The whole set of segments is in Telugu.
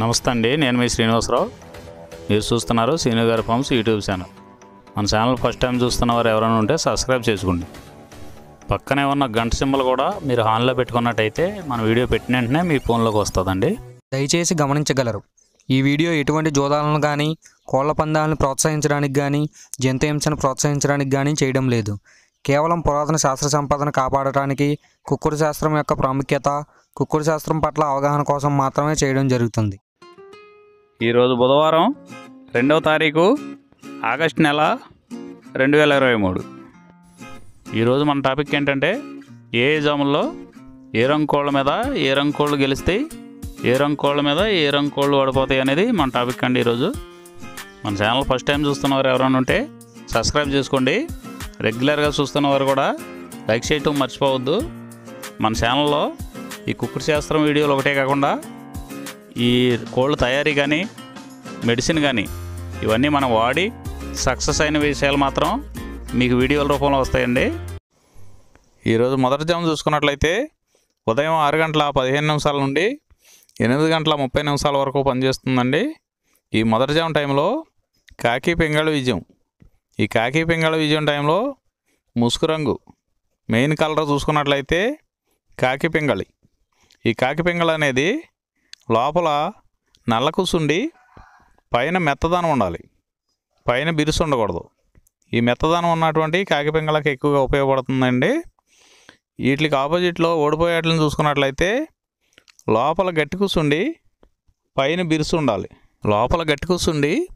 నమస్తే అండి నేను మీ శ్రీనివాసరావు. మీరు చూస్తున్నారు శ్రీను గారి ఫార్మ్స్ యూట్యూబ్ ఛానల్. మన ఛానల్ ఫస్ట్ టైం చూస్తున్న వారు ఎవరైనా ఉంటే సబ్స్క్రైబ్ చేసుకోండి. పక్కనే ఉన్న గంట సింబల్ కూడా మీరు ఆన్లో పెట్టుకున్నట్టయితే మన వీడియో పెట్టిన వెంటనే మీ ఫోన్లోకి వస్తుందండి. దయచేసి గమనించగలరు ఈ వీడియో ఎటువంటి జోదాలను కానీ కోళ్ళ పందాలను ప్రోత్సహించడానికి కానీ జంతు హింసను ప్రోత్సహించడానికి కానీ చేయడం లేదు. కేవలం పురాతన శాస్త్ర సంపదను కాపాడటానికి కుక్కుడు శాస్త్రం యొక్క ప్రాముఖ్యత కుక్కుడు శాస్త్రం పట్ల అవగాహన కోసం మాత్రమే చేయడం జరుగుతుంది. ఈరోజు బుధవారం రెండవ తారీఖు ఆగస్ట్ నెల రెండు వేల ఇరవై మూడు. ఈరోజు మన టాపిక్ ఏంటంటే ఏ ఎగ్జాముల్లో ఏ రంగు కోళ్ళ మీద ఏ రంగు కోళ్ళు ఏ రంగు కోళ్ళ మీద ఏ రంగు కోళ్ళు ఓడిపోతాయి అనేది మన టాపిక్ అండి ఈరోజు. మన ఛానల్ ఫస్ట్ టైం చూస్తున్నవారు ఎవరైనా ఉంటే సబ్స్క్రైబ్ చేసుకోండి. రెగ్యులర్గా చూస్తున్నవారు కూడా లైక్ చేయటం మర్చిపోవద్దు. మన ఛానల్లో ఈ కుక్కుడు శాస్త్రం వీడియోలు ఒకటే కాకుండా ఈ కోళ్ళ తయారీ కానీ మెడిసిన్ కానీ ఇవన్నీ మనం వాడి సక్సెస్ అయిన విషయాలు మాత్రం మీకు వీడియోల రూపంలో వస్తాయండి. ఈరోజు మొదటి జాము చూసుకున్నట్లయితే ఉదయం ఆరు గంటల పదిహేను నిమిషాల నుండి ఎనిమిది గంటల ముప్పై నిమిషాల వరకు పనిచేస్తుందండి. ఈ మొదటి జాము టైంలో కాకి పింగళ విజయం. ఈ కాకి పింగళ విజయం టైంలో ముసుగు రంగు మెయిన్ కలర్ చూసుకున్నట్లయితే కాకి పింగళి. ఈ కాకి పింగళ అనేది లోపల నల్ల కుసుండి పైన మెత్తదనం ఉండాలి. పైన బిరుసు ఉండకూడదు. ఈ మెత్తదనం ఉన్నటువంటి కాకిపింగళకి ఎక్కువగా ఉపయోగపడుతుందండి. వీటికి ఆపోజిట్లో ఓడిపోయేట్లను చూసుకున్నట్లయితే లోపల గట్టి కూసుండి పైన బిరుసు ఉండాలి. లోపల గట్టి కూసుండి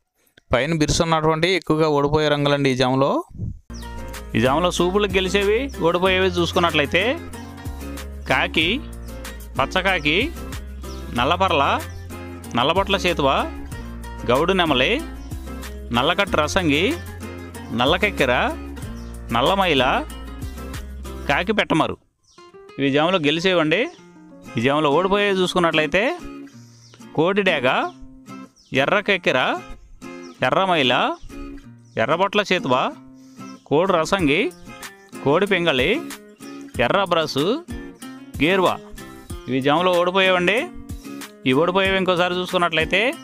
పైన బిరుసు ఉన్నటువంటి ఎక్కువగా ఓడిపోయే రంగులండి ఈ జాములో. ఈ జాములో సూపులకు గెలిచేవి ఓడిపోయేవి చూసుకున్నట్లయితే కాకి పచ్చకాకి నల్లపర్ల నల్లబొట్ల చేతువా గౌడు నెమలి నల్లకట్టు రసంగి నల్లకెక్కెర నల్లమైల కాకి పెట్టమరు. ఈ జాములో గెలిచేవండి. ఈ జాములో ఓడిపోయే చూసుకున్నట్లయితే కోటి డేగ ఎర్రకెక్కెర ఎర్రమైల ఎర్రబొట్ల చేతువా కోడి రసంగి కోడి పింగళి ఎర్ర బ్రసు గేర్వా. ఇవి జాములో ఓడిపోయేవండి. ఈ ఓడిపోయేవి ఇంకోసారి చూసుకున్నట్లయితే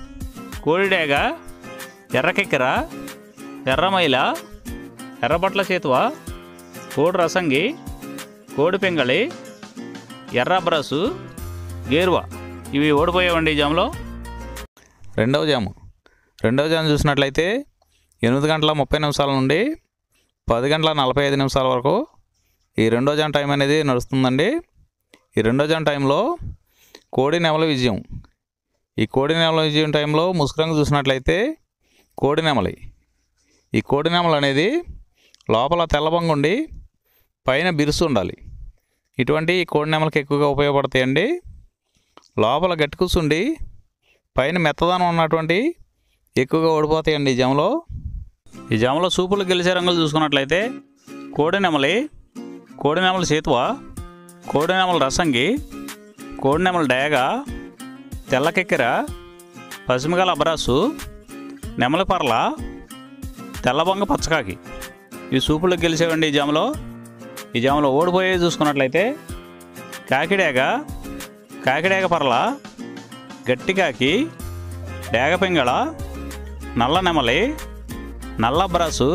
కోడిడేగ ఎర్రకెక్కెర ఎర్రమైల ఎర్రబట్ల చేతువ కోడి రసంగి కోడి పింగళి ఎర్ర బ్రసు గేరువా. ఇవి ఓడిపోయేవండి ఈ జాములో. రెండవ జాము. రెండవ జాము చూసినట్లయితే ఎనిమిది గంటల ముప్పై నిమిషాల నుండి పది గంటల నలభై ఐదు నిమిషాల వరకు ఈ రెండో జాన్ టైం అనేది నడుస్తుందండి. ఈ రెండో జాన్ టైంలో కోడి నెమల విజయం. ఈ కోడి నెమల విజయం టైంలో ముసుకురంగు చూసినట్లయితే కోడి నెమలి. ఈ కోడి నెమలు అనేది లోపల తెల్లబంగుండి పైన బిరుసు ఉండాలి. ఇటువంటి ఈ కోడి నెమలకి ఎక్కువగా ఉపయోగపడతాయండి. లోపల గట్టి కూర్చుండి పైన మెత్తదనం ఉన్నటువంటి ఎక్కువగా ఓడిపోతాయండి ఈ జమలో ఈ జమలో సూపులు గెలిచే రంగులు చూసుకున్నట్లయితే కోడి నెమలి కోడి నెమల సేతువ కోడి నెమల రసంగి కోడి నెమల డేగ తెల్లకెక్కెర పసిమిగల అబరాసు నెమలపర్ల తెల్లబొంగ పచ్చకాకి. ఈ సూపులకు గెలిచేవండి ఈ జాములో. ఈ జాములో ఓడిపోయే చూసుకున్నట్లయితే కాకిడేగ కాకిడేగ పర్ల గట్టి కాకి డేగ పింగళ నల్ల నెమలి నల్ల బ్రసు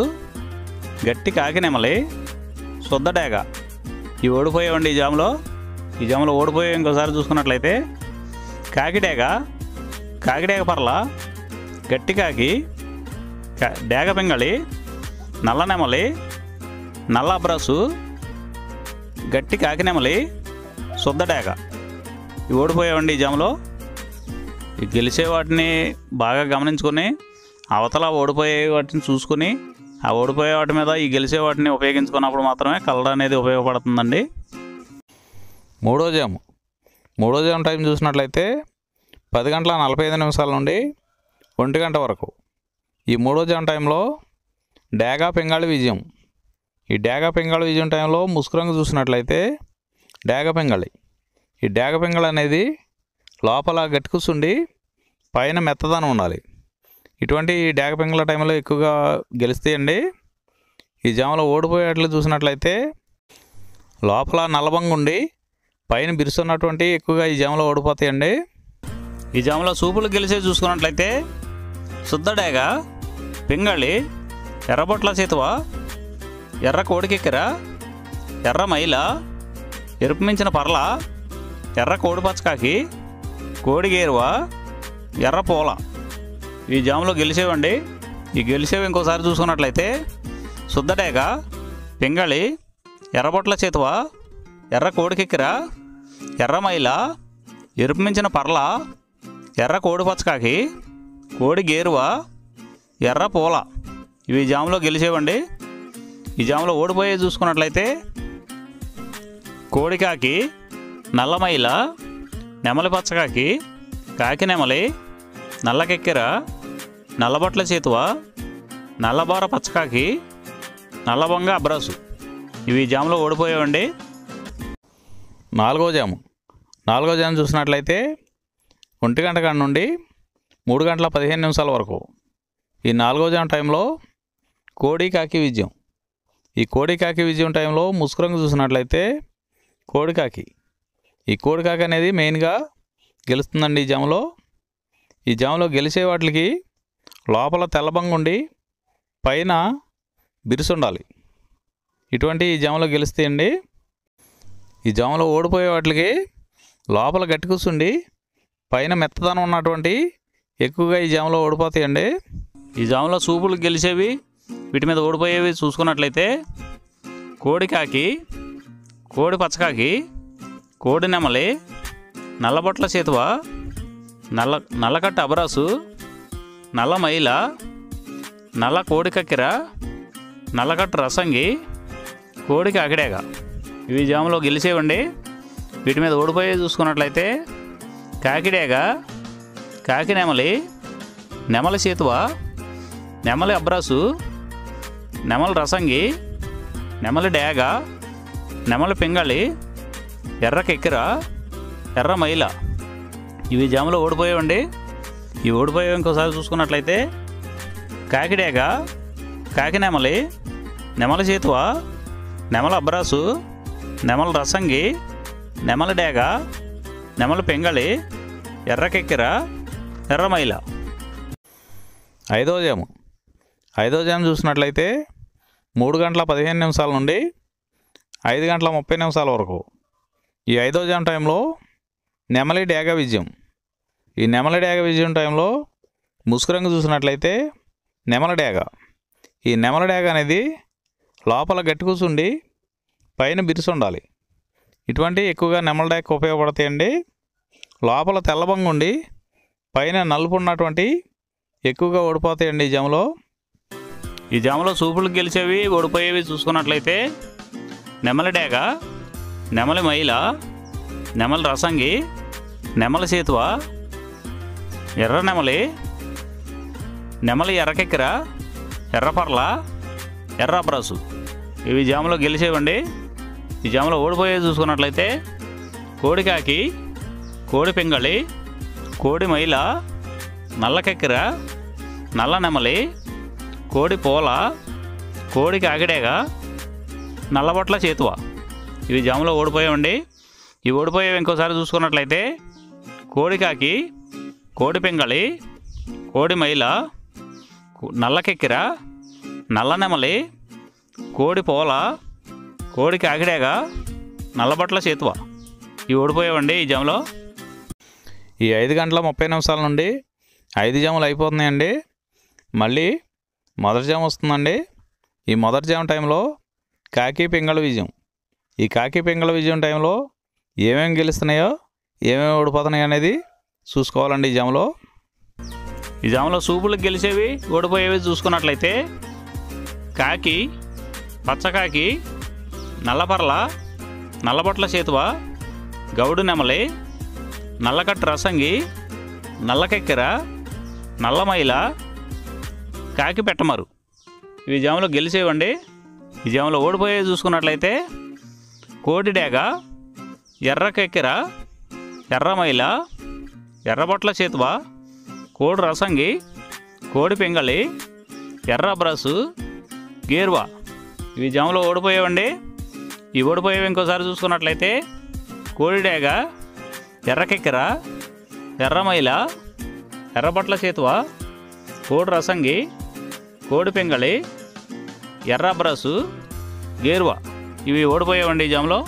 గట్టి కాకి నెమలి శుద్ధ డేగ. ఇవి ఓడిపోయేవండి ఈ జాములో. ఈ జమలో ఓడిపోయే ఇంకోసారి చూసుకున్నట్లయితే కాకిడేగ కాకిడేగ పర్ల గట్టి కాకి డేగ పింగళి నల్ల నెమలి నల్ల అబ్రాసు గట్టి కాకి నెమలి శుద్ధ డేగ. ఇవి ఓడిపోయావండి ఈ జమలో. గెలిచే వాటిని బాగా గమనించుకొని అవతల ఓడిపోయే వాటిని చూసుకుని ఆ ఓడిపోయే వాటి మీద ఈ గెలిచే వాటిని ఉపయోగించుకున్నప్పుడు మాత్రమే కలర్ అనేది ఉపయోగపడుతుందండి. మూడో జాము. మూడో జాము టైం చూసినట్లయితే పది గంటల నలభై ఐదు నిమిషాల నుండి ఒంటి గంట వరకు. ఈ మూడో జాము టైంలో డేగా పెంగాళి విజయం. ఈ డేగా పెంగాళి విజయం టైంలో ముసుకురంగు చూసినట్లయితే డేగ పింగళి. ఈ డేగ పింగళి అనేది లోపల గట్టుకుసుండి పైన మెత్తదనం ఉండాలి. ఇటువంటి డేగ పింగళ టైంలో ఎక్కువగా గెలుస్తాయండి ఈ జామలో ఓడిపోయేట్లు చూసినట్లయితే లోపల నల్లబంగా ఉండి పైన బిరుస్తున్నటువంటి ఎక్కువగా ఈ జామలో ఓడిపోతాయండి. ఈ జామలో సూపులు గెలిచే చూసుకున్నట్లయితే శుద్ధడేగ పింగళి ఎర్రబొట్ల చేతువ ఎర్ర కోడికెక్కెర ఎర్ర మైల ఎరుపు మించిన పర్ల ఎర్ర కోడి పచ్చకాకి కోడిగేరువ ఎర్ర పూల ఈ జాములో గెలిచేవండి. ఈ గెలిచేవి ఇంకోసారి చూసుకున్నట్లయితే శుద్ధడేగ పింగళి ఎర్రబొట్ల చేతువ ఎర్ర కోడికెక్కిర ఎర్ర మైల ఎరుపు మించిన పర్ల ఎర్ర కోడి పచ్చకాకి కోడి గేరువ ఎర్ర పూల. ఇవి జాములో గెలిచేవండి. ఈ జాములో ఓడిపోయే చూసుకున్నట్లయితే కోడికాకి నల్లమైల నెమలి పచ్చకాకి కాకి నెమలి నల్లకెక్కెర నల్లబొట్ల చేతువ నల్లబోర పచ్చకాకి నల్లబొంగ అబ్రాసు. ఇవి జాములో ఓడిపోయావండి. నాలుగో జాము. నాలుగో జాము చూసినట్లయితే ఒంటి గంట కాడ నుండి మూడు గంటల పదిహేను నిమిషాల వరకు ఈ నాలుగో జాము టైంలో కోడి కాకి విజయం. ఈ కోడి కాకి విజయం టైంలో ముసుకురంగు చూసినట్లయితే కోడి కాకి. ఈ కోడి కాకి అనేది మెయిన్గా గెలుస్తుందండి ఈ జాములో. ఈ జాములో గెలిచే వాటికి లోపల తెల్లబంగు ఉండి పైన బిరుసు ఉండాలి. ఇటువంటి ఈ జాములో అండి ఈ జాములో ఓడిపోయే వాటికి లోపల గట్టి కూర్చుండి పైన మెత్తదనం ఉన్నటువంటి ఎక్కువగా ఈ జాములో ఓడిపోతాయండి. ఈ జాములో సూపులు గెలిచేవి వీటి మీద ఓడిపోయేవి చూసుకున్నట్లయితే కోడికాకి కోడి పచ్చకాకి కోడి నెమలి నల్లబొట్ల చేతువ నల్ల నల్లకట్ట అబరాసు నల్ల మైల నల్ల కోడి కక్కెర నల్లకట్ట రసంగి కోడికి అగడేగ ఇవి జాములో గెలిచేవండి. వీటి మీద ఓడిపోయే చూసుకున్నట్లయితే కాకిడేగ కాకి నెమలి నెమలి చేతువ నెమలి అబ్రాసు నెమలి రసంగి నెమలి డేగ నెమలి పింగళి ఎర్ర కెక్కిర ఎర్ర మైల. ఇవి జాములో ఓడిపోయావండి. ఈ ఓడిపోయావు ఇంకోసారి చూసుకున్నట్లయితే కాకిడేగ కాకి నెమలి నెమలి చేతువ నెమల అబ్రాసు నెమల రసంగి నెమల డేగ నెమల పెంగళి ఎర్రకెక్కెర ఎర్రమైల ఐదో జాము. ఐదో జాము చూసినట్లయితే మూడు గంటల పదిహేను నిమిషాల నుండి ఐదు గంటల ముప్పై నిమిషాల వరకు. ఈ ఐదో జాము టైంలో నెమలి డేగ విజయం. ఈ నెమలి డేగ విజయం టైంలో ముసుకురంగు చూసినట్లయితే నెమల డేగ. ఈ నెమల డేగ అనేది లోపల గట్టి కూర్చుండి పైన బిరుసు ఉండాలి. ఇటువంటి ఎక్కువగా నెమల డేగ ఉపయోగపడతాయండి. లోపల తెల్లబంగు ఉండి పైన నలుపు ఉన్నటువంటి ఎక్కువగా ఓడిపోతాయండి ఈ జాములో. ఈ జాములో సూపులు గెలిచేవి ఓడిపోయేవి చూసుకున్నట్లయితే నెమలి డేగ నెమలి మైల నెమలి రసంగి నెమలి సేతువ ఎర్ర నెమలి నెమలి ఎర్రకెక్కిర ఎర్రపర్ల ఎర్రబ్రాసు ఇవి జాములో గెలిచేవండి. ఈ జాములో ఓడిపోయేది చూసుకున్నట్లయితే కోడికాకి కోడి పింగళి కోడి మైల నల్లకెక్కిర నల్ల నెమలి కోడి పోల కోడికి అగిడేగా నల్లబొట్ల చేతువ. ఇవి జాములో ఓడిపోయామండి ఈ ఓడిపోయేవి ఇంకోసారి చూసుకున్నట్లయితే కోడికాకి కోడి పింగళి కోడి మైల నల్లకెక్కిర నల్ల నెమలి కోడి పూల కోడికి ఆగిడేగా నల్లబట్ల చేతువ ఇవి ఓడిపోయావండి ఈ జాములో? ఈ ఐదు గంటల ముప్పై నిమిషాల నుండి ఐదు జాములు అయిపోతున్నాయండి. మళ్ళీ మొదటి జాము వస్తుందండి. ఈ మొదటి జాము టైంలో కాకి పింగళ విజయం. ఈ కాకి పింగళ విజయం టైంలో ఏమేమి గెలుస్తున్నాయో ఏమేమి ఓడిపోతున్నాయో అనేది చూసుకోవాలండి ఈ జాములో. ఈ జాములో సూపులు గెలిచేవి ఓడిపోయేవి చూసుకున్నట్లయితే కాకి పచ్చకాకి నల్లపర్ల నల్లబొట్ల చేతువ గౌడు నెమలి నల్లకట్టు రసంగి నల్లకెక్కెర నల్లమైల కాకి పెట్టమరు. ఈ జాములో గెలిచేవండి. ఈ జాములో ఓడిపోయేవి చూసుకున్నట్లయితే కోడి డేగ ఎర్రకెక్కెర ఎర్రమైల ఎర్రబొట్ల చేతువా కోడి రసంగి కోడి పింగళి ఎర్ర బ్రసు గేరువా. ఇవి జాములో ఓడిపోయేవండి. ఈ ఓడిపోయేవి ఇంకోసారి చూసుకున్నట్లయితే కోడిడేగ ఎర్రకెక్కెర ఎర్రమైల ఎర్రబట్ల చేతువ కోడి రసంగి కోడి పింగళి ఎర్ర బ్రసు గేరువ. ఇవి ఓడిపోయావండి ఈ జామ్లో.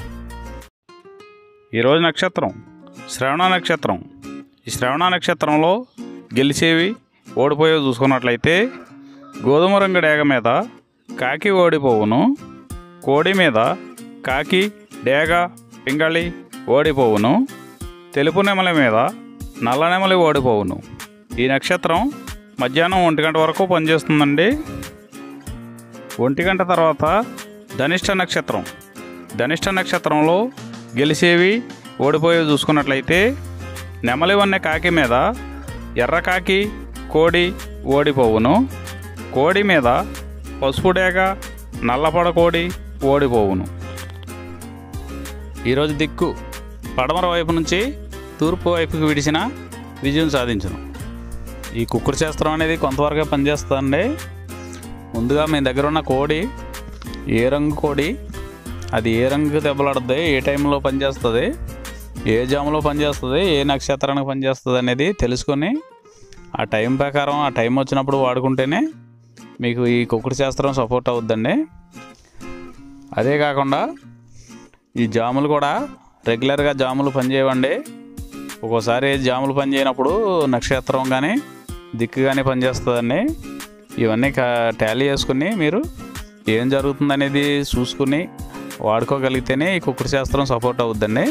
ఈరోజు నక్షత్రం శ్రవణ నక్షత్రం. ఈ శ్రవణ నక్షత్రంలో గెలిచేవి ఓడిపోయేవి చూసుకున్నట్లయితే గోధుమ రంగు డేగ మీద కాకి ఓడిపోవును కోడి మీద కాకి డేగ పింగళి ఓడిపోవును. తెలుపు నెమలి మీద నల్ల నెమలి ఓడిపోవును. ఈ నక్షత్రం మధ్యాహ్నం ఒంటి గంట వరకు పనిచేస్తుందండి. ఒంటి గంట తర్వాత ధనిష్ట నక్షత్రం. ధనిష్ట నక్షత్రంలో గెలిచేవి ఓడిపోయేవి చూసుకున్నట్లయితే నెమలి వన్నె కాకి మీద ఎర్ర కాకి కోడి ఓడిపోవును. కోడి మీద పసుపు డేగ నల్లపడ కోడి ఓడిపోవును. ఈరోజు దిక్కు పడమర వైపు నుంచి తూర్పు వైపుకి విడిచిన విజయం సాధించను ఈ కుక్కుడు శాస్త్రం అనేది కొంతవరకే పనిచేస్తుందండి. ముందుగా మీ దగ్గర ఉన్న కోడి ఏ రంగు కోడి అది ఏ రంగు దెబ్బలాడుతుంది ఏ టైంలో పనిచేస్తుంది ఏ జాములో పనిచేస్తుంది ఏ నక్షత్రానికి పనిచేస్తుంది అనేది తెలుసుకొని ఆ టైం ప్రకారం ఆ టైం వచ్చినప్పుడు వాడుకుంటేనే మీకు ఈ కుక్కుడు శాస్త్రం సపోర్ట్ అవుద్దండి. అదే కాకుండా ఈ జాములు కూడా రెగ్యులర్గా జాములు పనిచేయవండి. ఒక్కోసారి జాములు పనిచేయనప్పుడు నక్షత్రం కానీ దిక్కు కానీ పనిచేస్తుందండి. ఇవన్నీ టాలీ చేసుకుని మీరు ఏం జరుగుతుందనేది చూసుకుని వాడుకోగలిగితేనే ఈ కుక్కుడు శాస్త్రం సపోర్ట్ అవుద్దండి.